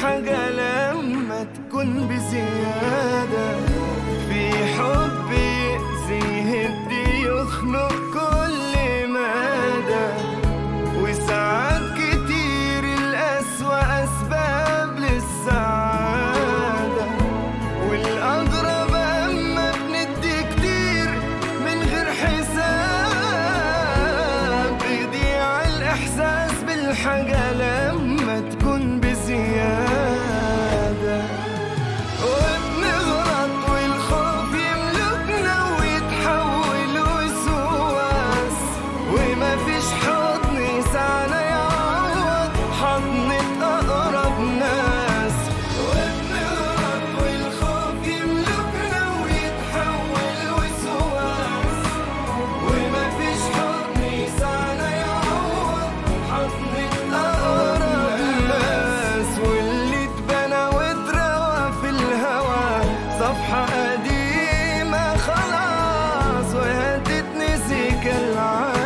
بالحاجة لما تكون بزيادة في حب صفحة قديمة خلاص وهتتنسي كالعادة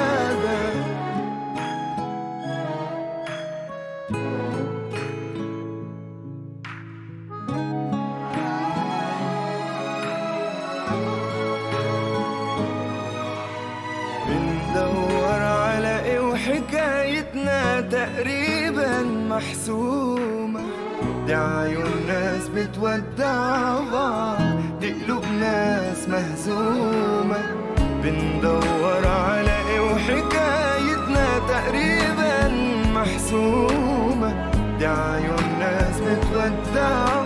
بندور على إيه وحكايتنا تقريبا محسومة عيون ناس بتودع بعض. دي قلوب ناس مهزومة. بندور على إيه وحكايتنا تقريبا محسومة. دي عيون ناس بتودع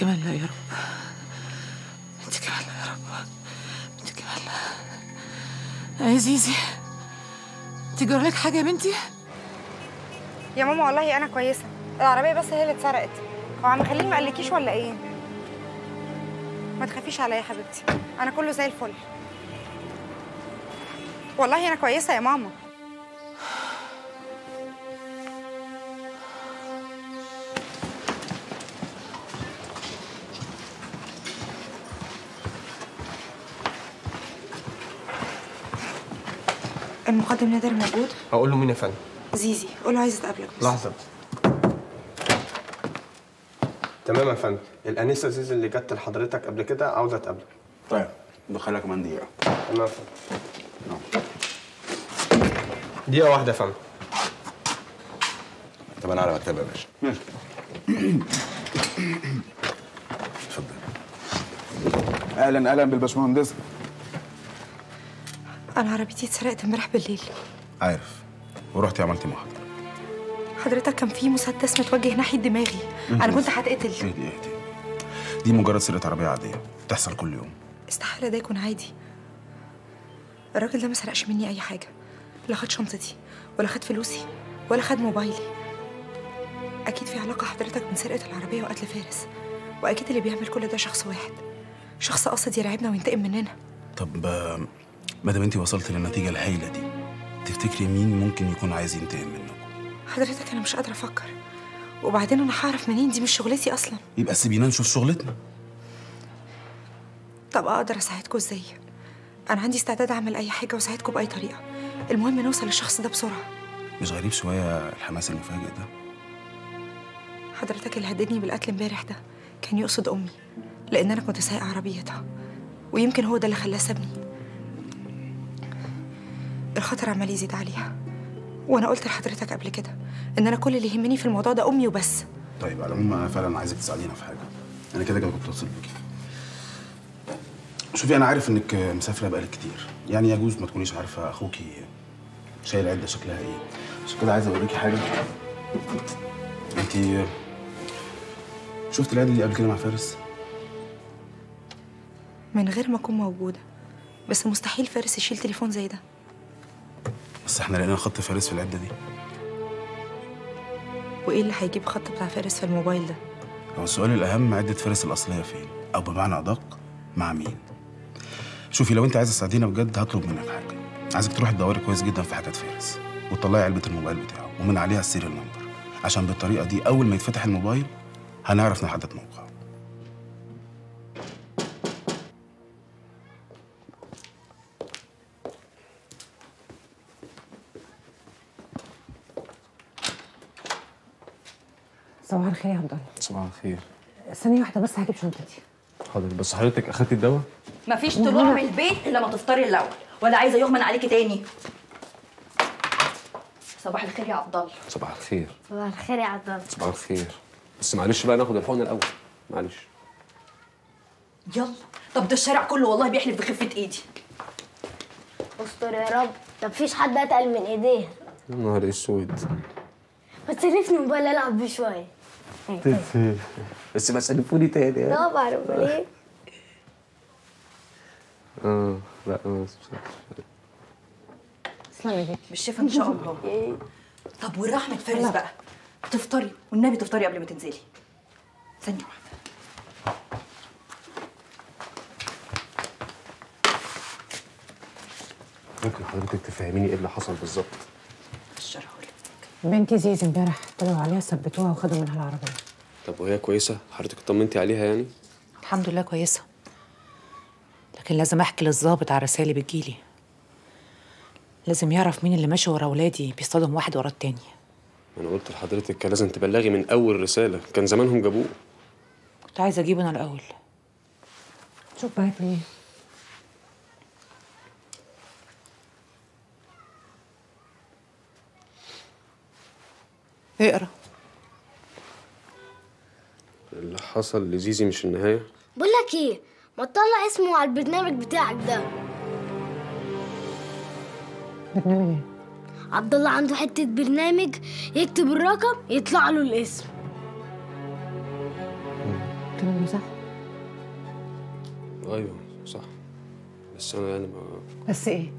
كمان لا يا رب. انت كمان لا يا رب. انت كمان لا. يا زيزي انت جرى لك حاجة يا بنتي؟ يا ماما والله أنا كويسة. العربية بس هي اللي اتسرقت. هو عم خليل ما قالكيش ولا إيه؟ ما تخافيش عليا يا حبيبتي. أنا كله زي الفل. والله أنا كويسة يا ماما. المقدم نادر موجود؟ هقول له مين يا فندم؟ زيزي قول له عايزه اتقابلك بس. لحظة. تمام يا فندم. الأنسة زيزي اللي جت لحضرتك قبل كده عاوزة تقابلك. طيب دخلها كمان دقيقة. تمام يا فندم. دقيقة واحدة يا فندم. طب أنا على مكتبي يا باشا. ماشي. اتفضل. أهلا أهلا بالباشمهندس أنا عربيتي اتسرقت امبارح بالليل. عارف. ورحتي عملتي محضر حضرتك؟ كان في مسدس متوجه ناحية دماغي. أنا كنت هتقتل. اهدي اهدي دي مجرد سرقة عربية عادية بتحصل كل يوم. استحالة ده يكون عادي. الراجل ده ما سرقش مني أي حاجة. لا خد شنطتي ولا خد فلوسي ولا خد موبايلي. أكيد في علاقة حضرتك بين سرقة العربية وقتل فارس. وأكيد اللي بيعمل كل ده شخص واحد. شخص قاصد يرعبنا وينتقم مننا. طب ما دام انت وصلت للنتيجة الهايلة دي تفتكري مين ممكن يكون عايز ينتقم منكم؟ حضرتك أنا مش قادرة أفكر. وبعدين أنا هعرف منين؟ دي مش شغلتي أصلا. يبقى سيبينا نشوف شغلتنا. طب أقدر اساعدكم إزاي؟ أنا عندي استعداد أعمل أي حاجة واساعدكم بأي طريقة. المهم نوصل للشخص ده بسرعة. مش غريب شوية الحماس المفاجئ ده؟ حضرتك اللي هددني بالقتل امبارح ده كان يقصد أمي لأن أنا كنت سايقة عربيتها ويمكن هو ده اللي خلاه سابني. الخطر عمال يزيد عليها. وأنا قلت لحضرتك قبل كده إن أنا كل اللي يهمني في الموضوع ده أمي وبس. طيب على العموم أنا فعلا عايزك تساعدينا في حاجة. أنا كده كده كنت بتصل بيكي. شوفي أنا عارف إنك مسافرة بقالك كتير. يعني يجوز ما تكونيش عارفة أخوكي شايل عدة شكلها إيه. عشان كده عايز أوريكي حاجة. انت شفت العده دي قبل كده مع فارس؟ من غير ما أكون موجودة. بس مستحيل فارس يشيل تليفون زي ده. بس إحنا لقينا خط فارس في العدة دي. وإيه اللي هيجيب خط بتاع فارس في الموبايل ده؟ هو السؤال الأهم عدة فارس الأصلية فين؟ أو بمعنى أدق مع مين؟ شوفي لو أنت عايزة تساعدينا بجد هطلب منك حاجة. عايزك تروحي تدوري كويس جدا في حاجات فارس وتطلعي علبة الموبايل بتاعه ومن عليها ال serial number. عشان بالطريقة دي أول ما يتفتح الموبايل هنعرف نحدد موقعه. الخير يا عبد الله. صباح الخير. ثانية واحدة بس هجيب شنطتي حاضر بس حضرتك أخدتي الدواء؟ مفيش طلوع من البيت إلا ما تفطري الأول ولا عايزة يغمن عليكي تاني. صباح الخير يا عبد الله. صباح الخير. صباح الخير يا عبد الله. صباح الخير. بس معلش بقى ناخد الحقنه الأول. معلش. يلا. طب ده الشارع كله والله بيحلف بخفة إيدي. استر يا رب. ده مفيش حد اتقل من إيديه. يا نهار أسود. ما تسلفني موبايل ألعب بيه شوية. بس ما تسلفوني تاني ها؟ طبعا امال إيه آه لا آه، تسلمي بالشفا ان شاء الله طب والرحمه فارس بقى تفطري والنبي تفطري قبل ما تنزلي ثانية واحدة ممكن حضرتك تفهميني إيه اللي حصل بالظبط بنتي زيزي امبارح طلعوا عليها ثبتوها وخدوا منها العربية. طب وهي كويسة؟ حضرتك اطمنتي عليها يعني؟ الحمد لله كويسة. لكن لازم أحكي للظابط على الرسائل اللي بتجيلي. لازم يعرف مين اللي ماشي ورا ولادي بيصطدم واحد ورا التاني. أنا قلت لحضرتك كان لازم تبلغي من أول رسالة. كان زمانهم جابوه. كنت عايزة أجيبه أنا الأول. شوف بعت لي اقرا. اللي حصل لزيزي مش النهاية؟ بقول لك إيه ما تطلع اسمه على البرنامج بتاعك ده. برنامج إيه؟ عبد الله عنده حتة برنامج يكتب الرقم يطلع له الاسم. الكلام ده صح؟ أيوه صح. بس أنا يعني ما بس إيه؟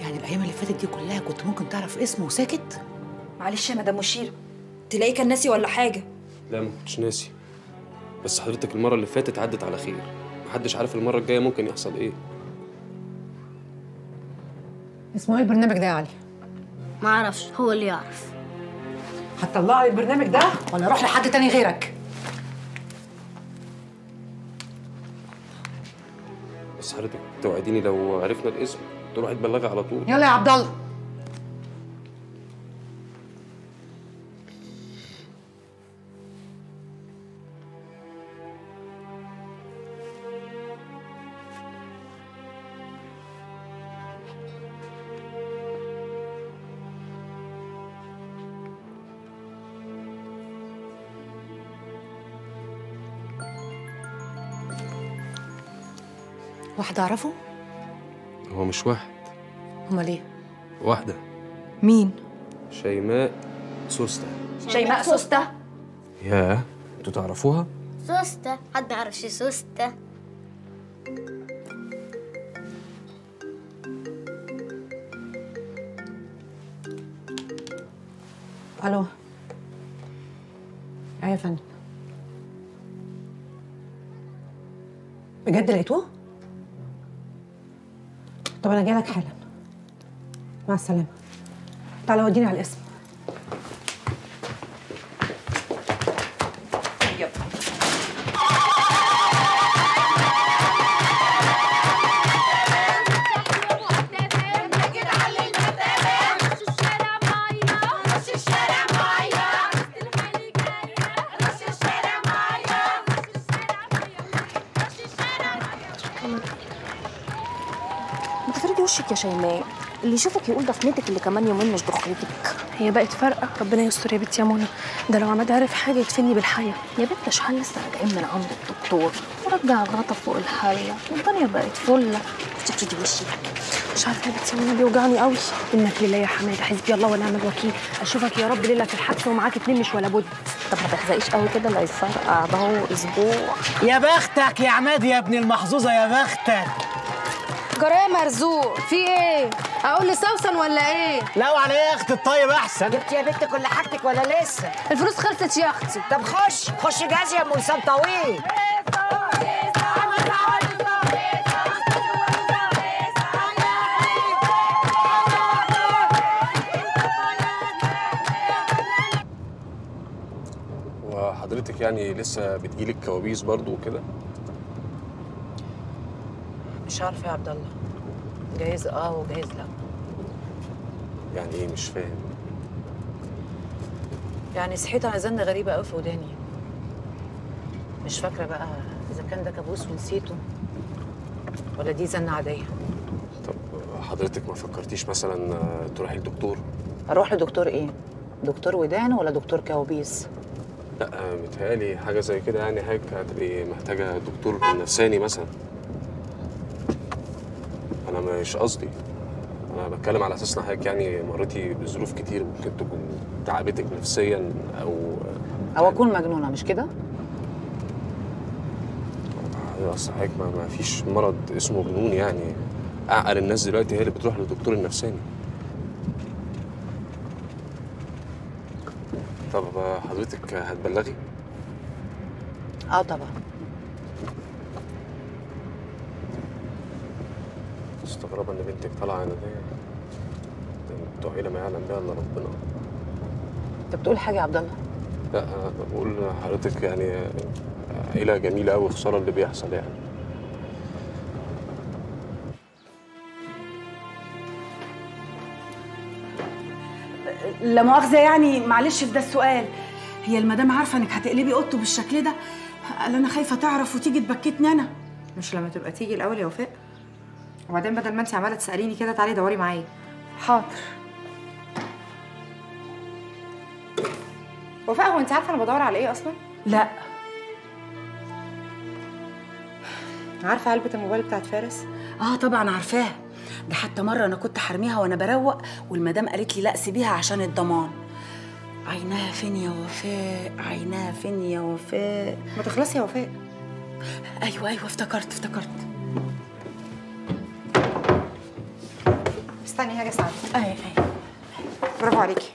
يعني الأيام اللي فاتت دي كلها كنت ممكن تعرف اسمه وساكت؟ معلش يا مدام مشير تلاقيه كان ناسي ولا حاجة؟ لا ما كنتش ناسي. بس حضرتك المرة اللي فاتت عدت على خير. محدش عارف المرة الجاية ممكن يحصل إيه. اسمه إيه البرنامج ده يا علي؟ ما أعرفش هو اللي يعرف. هتطلع لي البرنامج ده؟ ولا أروح لحد تاني غيرك. بس حضرتك توعديني لو عرفنا الاسم تروحي تبلغي على طول يلا يا عبد الله اعرفه هو مش واحد. أمال إيه؟ واحدة. مين؟ شيماء سوسته. شيماء سوسته؟ ياه أنتوا تعرفوها؟ سوستة. حد يعرف شي سوستة. ألو. إيه يا فندم. بجد لقيتوه طب أنا جايلك حالا. مع السلامة. تعالى وديني على الاسم. شيماء. اللي يشوفك يقول دفنتك اللي كمان يومين مش دخلتك. هي بقت فارقة. ربنا يستر يا بنتي يا منى. ده لو عماد عرف حاجة يدفني بالحياة. يا بنت شحال لسه راجعين من عند الدكتور. ورجع الغطا فوق الحله والدنيا بقت فله تفردي وشك مش عارفة يا بنتي يا منى بيوجعني قوي. إنك لله يا حمادة حسبي الله ونعم الوكيل أشوفك يا رب ليلة في الحبس ومعاك اتنين مش ولا بد. طب ما تحزقيش قوي كده لا يفرقع. ده هو أسبوع. يا بختك يا عماد يا ابن المحظوظة يا بختك. جرايه مرزوق. في إيه؟ أقول لسوسن ولا إيه؟ لو على إيه يا اخت الطيب؟ احسن. جبت يا بنت كل حاجتك ولا لسه؟ الفلوس خلصت يا أختي. طب خش خش جاز يا ام لسان طويل. وحضرتك يعني لسه بتجيلك كوابيس برضو وكده؟ مش عارفه يا عبد الله. جايز آه وجايز لا. يعني إيه؟ مش فاهم. يعني صحيت على زن غريبة قوي في وداني. مش فاكرة بقى إذا كان ده كابوس ونسيته ولا دي زنه عادية. طب حضرتك ما فكرتيش مثلا تروحي للدكتور أروح لدكتور إيه؟ دكتور ودان ولا دكتور كوابيس؟ لا متهيألي حاجة زي كده يعني حضرتك هتبقي محتاجة دكتور نفساني مثلا. مش قصدي. أنا بتكلم على أساس إن حضرتك يعني مريتي بظروف كتير ممكن تكون تعبتك نفسيا أو أو أكون مجنونة مش كده؟ أصل حضرتك ما ما فيش مرض اسمه جنون يعني. أعقل الناس دلوقتي هي اللي بتروح للدكتور النفساني. طب حضرتك هتبلغي؟ آه طبعا. مستغربة إن بنتك طالعة ده أنتوا عيلة ما يعلم بها إلا ربنا. أنت بتقول حاجة يا عبد الله؟ لا أنا بقول لحضرتك يعني عيلة جميلة أوي خسارة اللي بيحصل يعني. لا مؤاخذة يعني معلش في ده السؤال. هي المدام عارفة إنك هتقلبي اوضته بالشكل ده؟ قال أنا خايفة تعرف وتيجي تبكتني أنا. مش لما تبقى تيجي الأول يا وفاء. وبعدين بدل ما انت عمالة تسأليني كده تعالي دوري معايا. حاضر. وفاء هو انت عارفة أنا بدور على إيه أصلا؟ لا. عارفة علبة الموبايل بتاعت فارس؟ آه طبعا عارفاها. ده حتى مرة أنا كنت حرميها وأنا بروق والمدام قالت لي لأ سيبيها عشان الضمان. عيناها فين يا وفاء؟ عيناها فين يا وفاء؟ ما تخلصي يا وفاء. أيوه أيوه افتكرت افتكرت. استني هاجي اساعدك اي اي برافو عليكي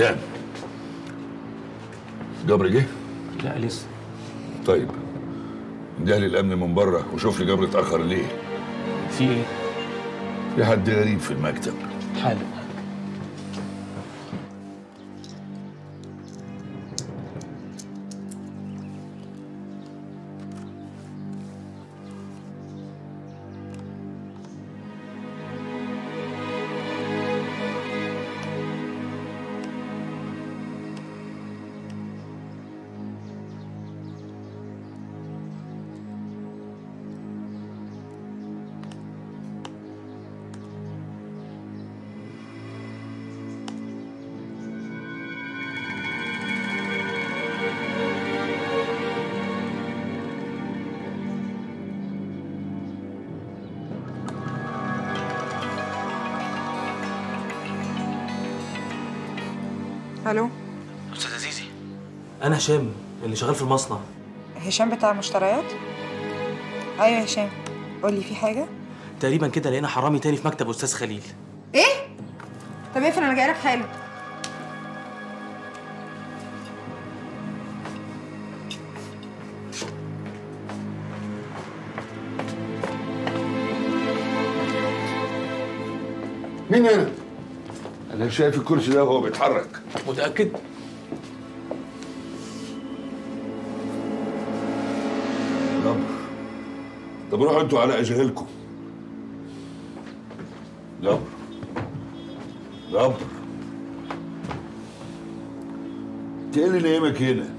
هشام جبر جه؟ لا لسه. طيب. ده لي الامن من بره وشوف لي جبر اتأخر ليه. في إيه؟ في حد غريب في المكتب. حالا. ألو؟ أستاذ عزيزي. أنا هشام اللي شغال في المصنع. هشام بتاع مشتريات؟ أيوه يا هشام. قولي في حاجة؟ تقريبا كده لقينا حرامي تاني في مكتب أستاذ خليل. إيه؟ طب اقفل أنا جايلك حالا. مين هنا؟ أنا شايف الكرسي ده وهو بيتحرك. متأكد؟ جبر طب روحوا أنتوا على أجهلكم. جبر جبر انت إيه اللي نايمك هنا؟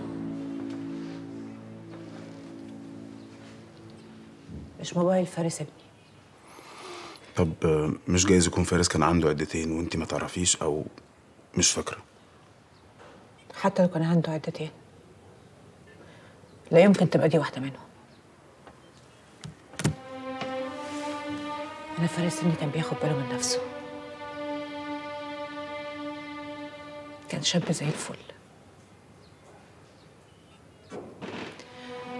مش موبايل فارس ابني. طب مش جايز يكون فارس كان عنده عدتين وانت ما تعرفيش أو مش فاكرة؟ حتى لو كان عنده عدتين. لا يمكن تبقى دي واحدة منهم. أنا فارس ابني كان بياخد باله من نفسه. كان شاب زي الفل.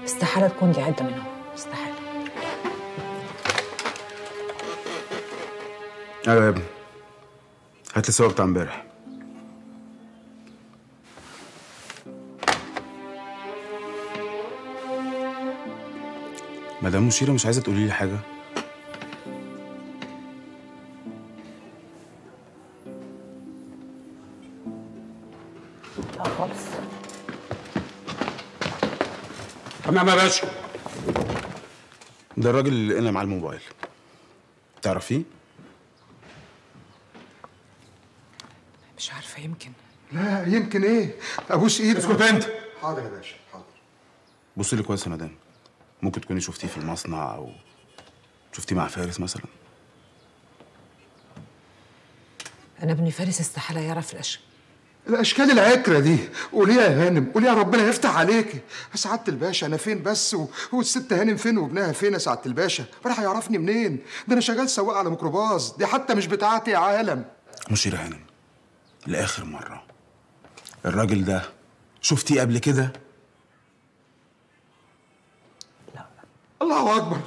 استحالة تكون دي عدة منهم. استحالة. أيوه يا ابني. هات لي الصور بتاع امبارح. مدام مشيرة مش عايزة تقولي لي حاجة. لا خالص. تمام يا باشا. ده الراجل اللي لقينا معاه الموبايل. تعرفيه؟ مش عارفة يمكن. لا يمكن إيه؟ أبوس إيدك اسكت أنت. حاضر يا باشا حاضر. بصي لي كويس يا مدام. ممكن تكوني شفتيه في المصنع أو شفتيه مع فارس مثلا؟ أنا ابني فارس استحالة يعرف الأشياء الأشكال العكرة دي. قوليها يا هانم قوليها ربنا يفتح عليكي. يا سعاده الباشا أنا فين بس؟ و... والست هانم فين وابنها فين؟ يا سعاده الباشا. راح يعرفني منين؟ ده أنا شغال سواق على ميكروباص. دي حتى مش بتاعتي يا عالم. مشير هانم لآخر مرة. الراجل ده شفتيه قبل كده؟ الله أكبر.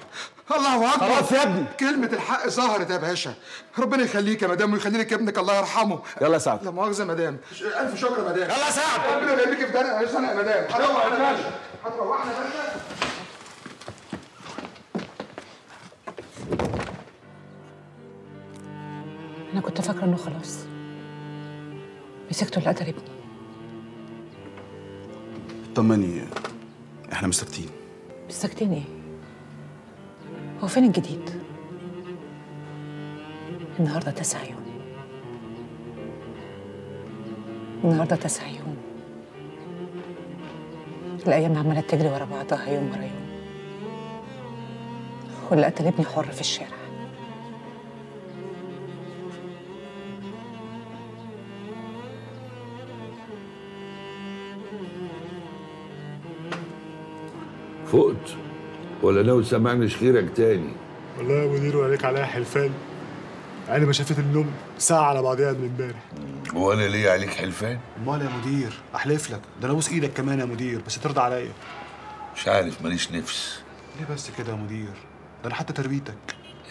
الله أكبر. خلاص يا ابني. كلمة الحق ظهرت يا باشا. ربنا يخليك يا مدام ويخلي لك ابنك الله يرحمه. يلا يا سعد. لا مؤاخذة يا مدام. ألف شكر يا مدام. يلا يا سعد. ربنا يخليك في دنا سنه يا مدام. هتروحنا يا باشا. هتروحنا يا باشا أنا كنت فاكرة إنه خلاص. مسكته اللي قتل ابني. اطمني إحنا مش ساكتين بس ساكتين إيه؟ هو فين الجديد؟ النهاردة تسع يوم. النهاردة تسع يوم. الأيام عمالة تجري ورا بعضها يوم ورا يوم. واللي قتل ابني حر في الشارع. فقت. ولا ناوي تسمعني شخيرك تاني؟ والله يا مدير وعليك عليا حلفان. عيني ما شافت النوم ساعة على بعضيها من امبارح. وأنا ليه عليك حلفان؟ أمال يا مدير أحلف لك. ده أنا ابوس إيدك كمان يا مدير بس ترضى عليا. مش عارف ماليش نفس. ليه بس كده يا مدير؟ ده أنا حتى تربيتك.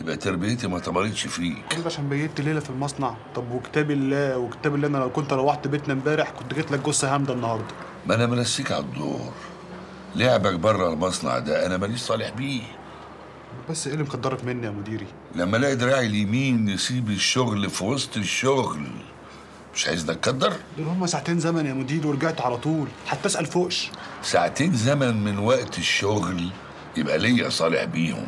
يبقى تربيتي ما طمرتش فيك. كل ده عشان بيت ليلة في المصنع. طب وكتاب الله وكتاب الله أنا لو كنت روحت بيتنا امبارح كنت جيت لك جثة هامدة النهارده. ما أنا منسيك على الدور. لعبك بره المصنع ده أنا ماليش صالح بيه. بس إيه اللي مقدرك مني يا مديري؟ لما ألاقي دراعي اليمين نسيب الشغل في وسط الشغل مش عايزني اتقدر دول هما ساعتين زمن يا مدير ورجعت على طول حتى اسال فوقش. ساعتين زمن من وقت الشغل يبقى ليا صالح بيهم.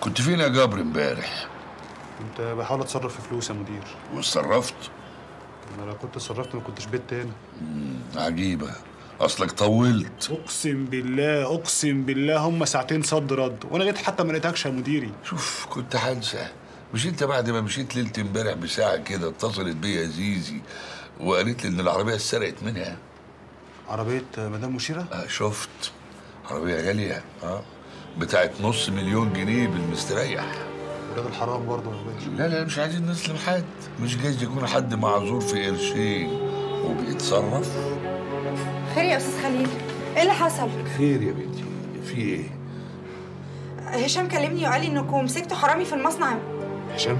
كنت فين يا جبر امبارح؟ كنت بحاول أتصرف في فلوس يا مدير. واتصرفت؟ أنا لو كنت اتصرفت ما كنتش بيت تاني. عجيبة. أصلك طولت. أقسم بالله أقسم بالله هما ساعتين صد رد وأنا جيت حتى ما لقيتكش يا مديري. شوف كنت هنسى. مش أنت بعد ما مشيت ليلة امبارح بساعة كده اتصلت بيا زيزي وقالت لي إن العربية اتسرقت منها؟ عربية مدام مشيرة؟ آه شفت. عربية غالية آه بتاعت نص مليون جنيه بالمستريح. ولاد الحرام برضه يا باشا لا لا مش عايزين نظلم حد. مش جايز يكون حد معذور في قرشين وبيتصرف؟ خير يا أستاذ خليل. إيه اللي حصل؟ خير يا بنتي. في إيه؟ هشام كلمني وقال لي إنكم مسكتوا حرامي في المصنع. هشام؟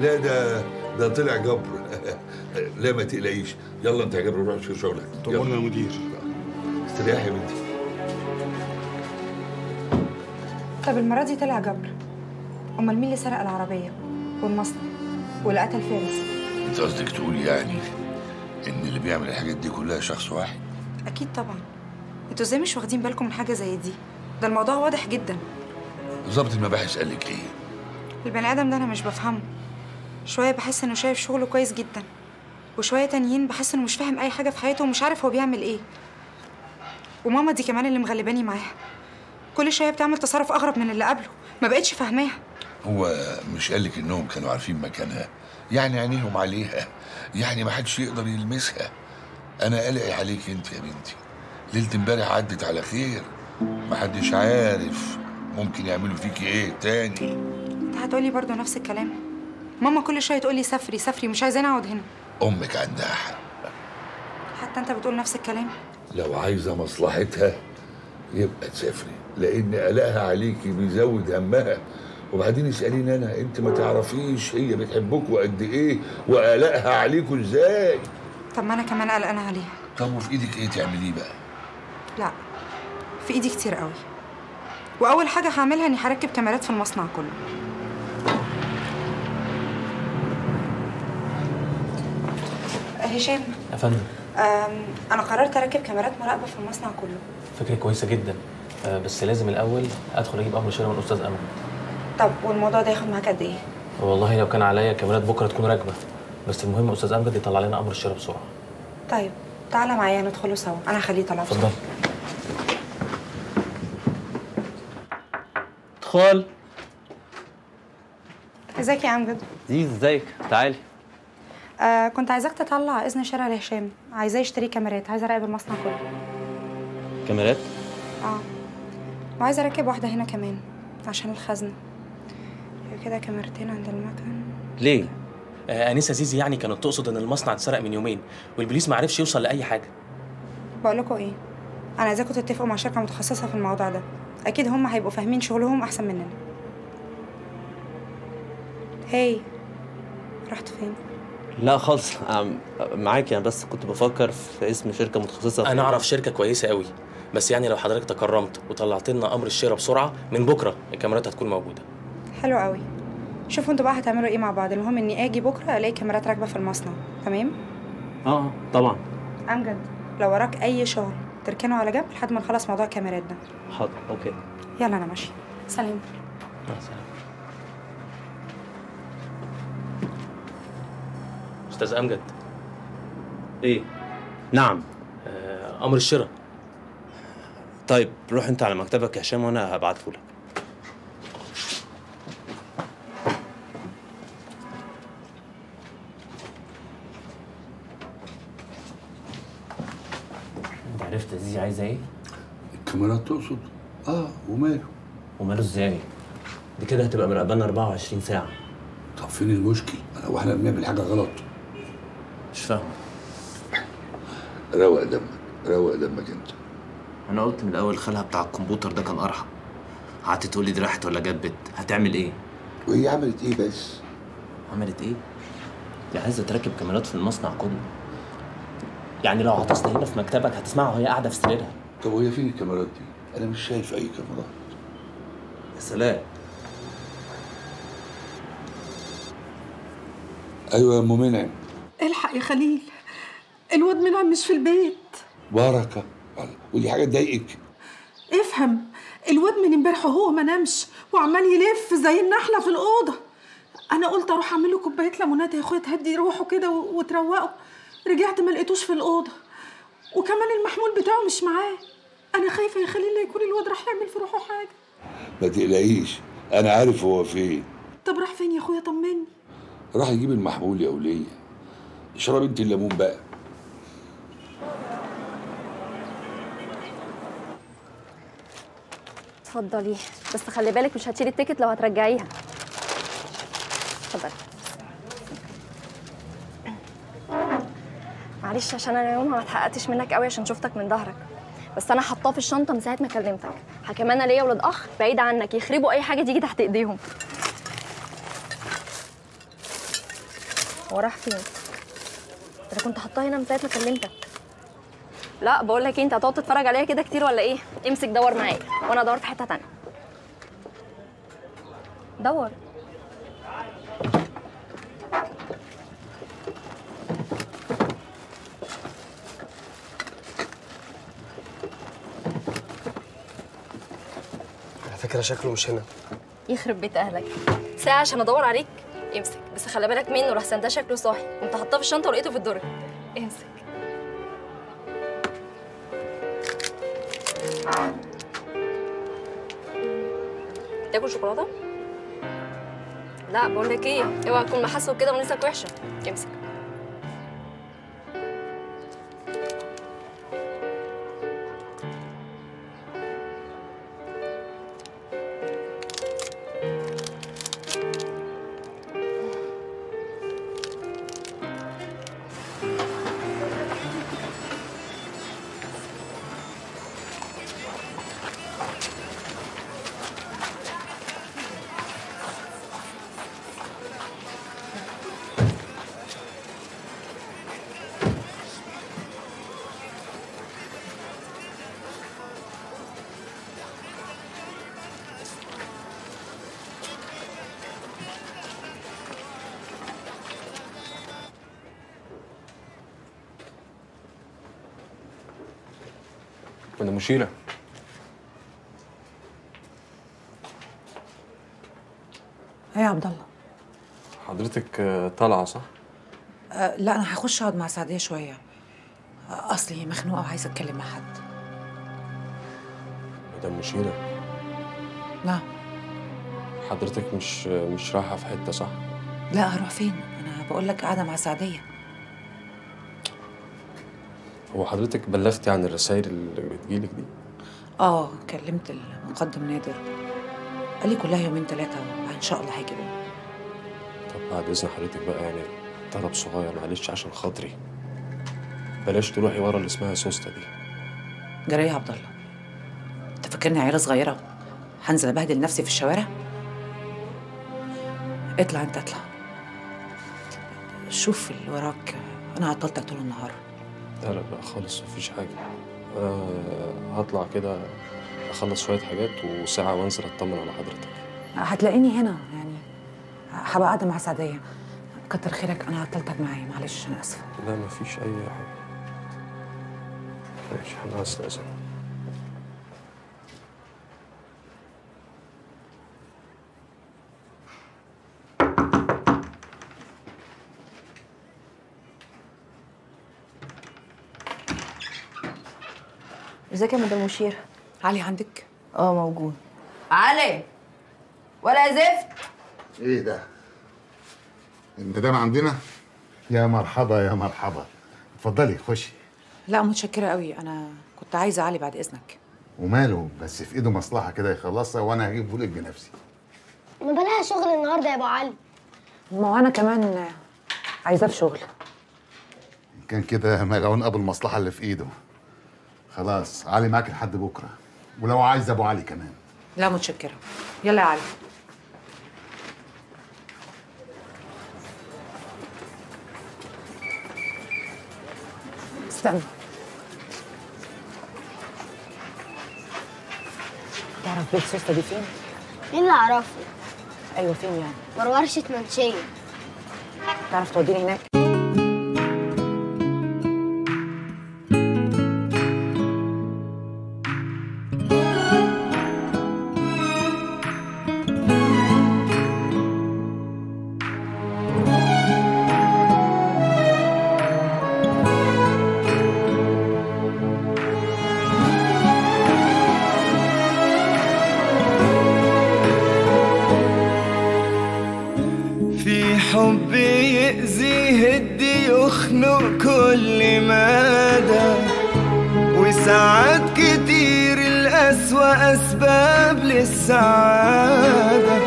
لا ده ده طلع جبر. لا ما تقلقيش. يلا انت يا جبر روح شوف شغلك. طمنا يا مدير. استريحي يا بنتي. طب المرة دي طلع جبر. أمال مين اللي سرق العربية والمصنع واللي قتل فارس؟ انت قصدك تقول يعني إن اللي بيعمل الحاجات دي كلها شخص واحد. أكيد طبعا. أنتوا إزاي مش واخدين بالكم من حاجة زي دي؟ ده الموضوع واضح جدا. ضابط المباحث قال لك إيه. البني آدم ده أنا مش بفهمه. شوية بحس إنه شايف شغله كويس جدا وشوية تانيين بحس إنه مش فاهم أي حاجة في حياته ومش عارف هو بيعمل إيه. وماما دي كمان اللي مغلباني معاها. كل شوية بتعمل تصرف أغرب من اللي قبله. ما بقتش فاهماها. هو مش قال لك إنهم كانوا عارفين مكانها؟ يعني عينيهم عليها يعني ما حدش يقدر يلمسها. أنا قلقي عليك أنت يا بنتي. ليلة امبارح عدت على خير. ما حدش عارف ممكن يعملوا فيكي إيه تاني. أنت هتقولي برضو نفس الكلام. ماما كل شوية تقولي سافري سافري مش عايزاني أقعد هنا. أمك عندها حق. حتى أنت بتقول نفس الكلام. لو عايزة مصلحتها يبقى تسافري لأن قلقها عليكي بيزود همها. وبعدين اساليني أنا أنت ما تعرفيش هي بتحبكوا قد إيه وقلقها عليكوا إزاي؟ طب ما أنا كمان قلقانة عليها. طب وفي إيدك إيه تعمليه بقى؟ لا في إيدي كتير قوي. وأول حاجة هعملها إني هركب كاميرات في المصنع كله. هشام. يا فندم. أنا قررت أركب كاميرات مراقبة في المصنع كله. فكرة كويسة جدا. آه، بس لازم الأول أدخل أجيب أمر شراء من الأستاذ أمل طب والموضوع ده ياخد معاك قد إيه؟ والله لو كان عليا كاميرات بكرة تكون راكبة. بس المهم أستاذ أمجد يطلع لنا أمر الشراء بسرعة. طيب تعالى معايا ندخله سوا. أنا هخليه يطلع بسرعة. اتفضل. ادخل. إزيك يا امجد زيز إزيك؟ تعالي. آه كنت عايزاك تطلع إذن شراء لهشام عايزاه يشتري كاميرات عايزه أراقب المصنع كله. كاميرات؟ آه. وعايزه اركب واحدة هنا كمان عشان الخزنة. كده كاميرتين عند المكن. ليه؟ آه، أنسة زيزي يعني كانت تقصد إن المصنع اتسرق من يومين والبوليس ما عرفش يوصل لأي حاجة. بقول لكم إيه؟ أنا عايزاكم تتفقوا مع شركة متخصصة في الموضوع ده أكيد هم هيبقوا فاهمين شغلهم أحسن مننا. هاي رحت فين؟ لا خالص أم- معاك يعني بس كنت بفكر في اسم شركة متخصصة. في أنا أعرف شركة كويسة قوي بس يعني لو حضرتك تكرمت وطلعت لنا أمر الشراء بسرعة من بكرة الكاميرات هتكون موجودة. حلو قوي. شوفوا أنتوا بقى هتعملوا إيه مع بعض. المهم اني أجي بكرة الاقي كاميرات راكبة في المصنع. تمام؟ آه طبعا. امجد لو وراك أي شغل تركنه على جنب لحد ما نخلص موضوع الكاميرات ده. حاضر. أوكي. يلا أنا ماشية. سلام. أستاذ أمجد إيه؟ نعم. آه، أمر الشراء. طيب روح أنت على مكتبك يا هشام وأنا هبعته لك انت عرفت زيزي عايزه إيه؟ الكاميرات تقصد؟ آه وماله؟ وماله إزاي؟ دي كده هتبقى مراقبانا 24 ساعة. طب فين المشكل؟ انا وإحنا بنعمل حاجة غلط. مش فاهم روق دمك روق دمك انت. أنا قلت من الأول خالها بتاع الكمبيوتر ده كان أرحم. قعدت تقول لي دي راحت ولا جت هتعمل إيه؟ وهي عملت إيه بس؟ عملت إيه؟ دي عايزة تركب كاميرات في المصنع كله. يعني لو عطست هنا في مكتبك هتسمعها وهي قاعدة في سريرها. طب وهي فين الكاميرات دي؟ أنا مش شايف أي كاميرات. يا سلام. أيوه يا أم منعم. الحق يا خليل. الواد منعم مش في البيت. بركه ودي حاجة تضايقك. افهم. الواد من امبارح وهو ما نامش وعمال يلف زي النحله في الأوضة. أنا قلت أروح أعمل له كوباية ليمونات. يا أخويا تهدي روحه كده وتروقه. رجعت ما لقيتوش في الأوضة. وكمان المحمول بتاعه مش معاه. أنا خايفة يا خليل لا يكون الواد راح يعمل في روحه حاجة. ما تقلقيش أنا عارف هو فين. طب راح فين يا أخويا؟ طمني. راح يجيب المحمول يا ولية. اشرب انت الليمون بقى. اتفضلي. بس خلي بالك مش هتشيلي التيكت لو هترجعيها. اتفضلي. معلش عشان أنا يومها ما اتحققتش منك قوي عشان شفتك من ظهرك. بس أنا حطاه في الشنطة من ساعة ما كلمتك. حكم أنا ليا ولاد أخ بعيد عنك يخربوا أي حاجة تيجي تحت إيديهم. هو راح فين؟ أنا كنت حطاه هنا من ساعة ما كلمتك. لا بقول لك إيه أنت هتقعد تتفرج عليا كده كتير ولا إيه؟ امسك دور معايا وأنا أدور في حتة تانية. دور. فكرة شكله مش هنا. يخرب بيت أهلك. ساعة عشان أدور عليك. امسك. بس خلي بالك منه لحسن ده شكله صاحي. كنت حاطاه في الشنطة ولقيته في الدرج امسك. تاكل شوكولاتة؟ لا بقول لك إيه اوعى تكون محاسب كده ونفسك وحشة. امسك. مشيرة إيه يا عبد الله؟ حضرتك آه، طالعة صح؟ أه لا أنا هخش أقعد مع سعدية شوية. أه، أصلي مخنوقة وعايزة أتكلم مع حد. مدام مشيرة نعم حضرتك مش مش رايحة في حتة صح؟ لا هروح فين؟ أنا بقول لك قاعدة مع سعدية. هو حضرتك بلغتي عن الرسائل اللي بتجيلك دي؟ آه كلمت المقدم نادر. قال لي كلها يومين ثلاثة وإن شاء الله هيجيبهم طب بعد إذن حضرتك بقى يعني طلب صغير معلش عشان خاطري. بلاش تروحي ورا اللي اسمها سوسته دي. جرى يا عبد الله. أنت فاكرني عيلة صغيرة هنزل أبهدل نفسي في الشوارع؟ اطلع أنت اطلع. شوف اللي وراك. أنا عطلتك طول النهار. لا لا لا خالص مفيش حاجة. أنا هطلع كده أخلص شوية حاجات وساعة وأنزل أطمن على حضرتك. هتلاقيني هنا يعني هبقى قاعدة مع سعدية. كتر خيرك أنا عطلتك معايا معلش أنا آسفة. لا مفيش أي حاجة. ماشي أنا هستأذن ازيك يا مدام مشير علي عندك؟ آه موجود. علي! ولا زفت! إيه ده؟ المدام عندنا؟ يا مرحبا يا مرحبا. اتفضلي خشي. لا متشكرة قوي. أنا كنت عايزة علي بعد إذنك. وماله بس في إيده مصلحة كده يخلصها وأنا هجيبه لك بنفسي. ما بلاها شغل النهارده يا أبو علي. ما هو أنا كمان عايزاه في شغل. كان كده ملعون أبو المصلحة اللي في إيده. خلاص علي معاك لحد بكرة. ولو عايز أبو علي كمان. لا متشكرة. يلا يا علي. استنى. تعرف بيت سوسته دي فين؟ مين اللي اعرفه أيوه فين يعني؟ ورا ورشه منشية. تعرف توديني هناك؟ في حب يأذي يهدي يخنق كل مدى. وساعات كتير الأسوأ أسباب للسعادة.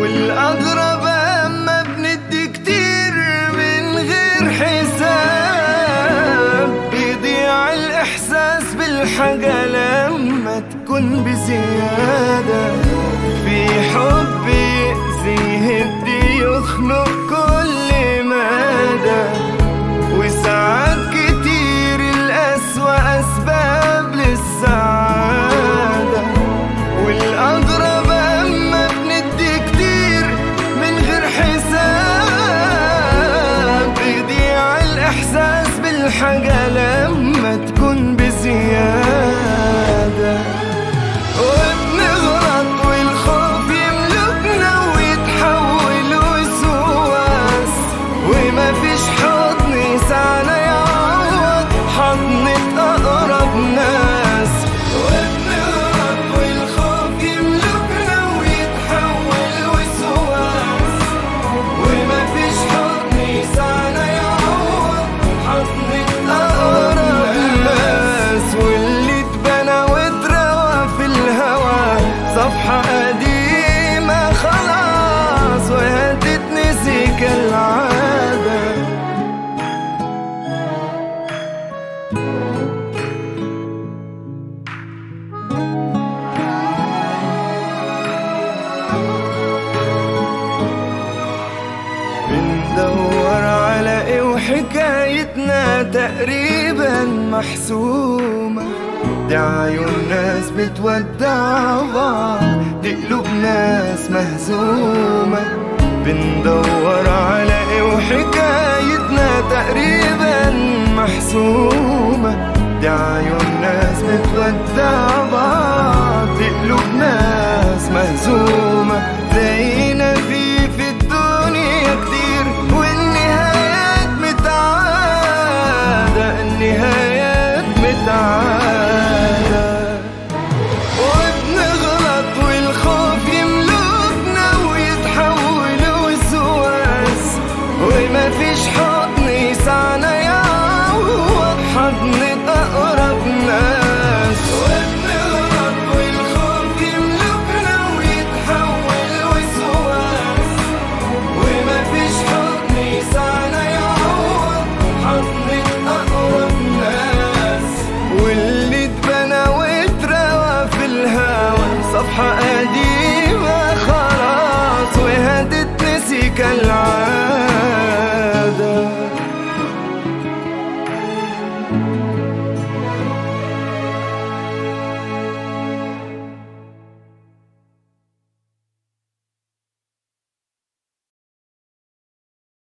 والأغرب أما بندي كتير من غير حساب. بيضيع الإحساس بالحاجة لما تكون بزيادة. في حب يأذي يخنق كل مدى وساعات كتير الأسوأ أسباب للسعادة. والأغرب أما بندي كتير من غير حساب بيضيع الإحساس بالحاجة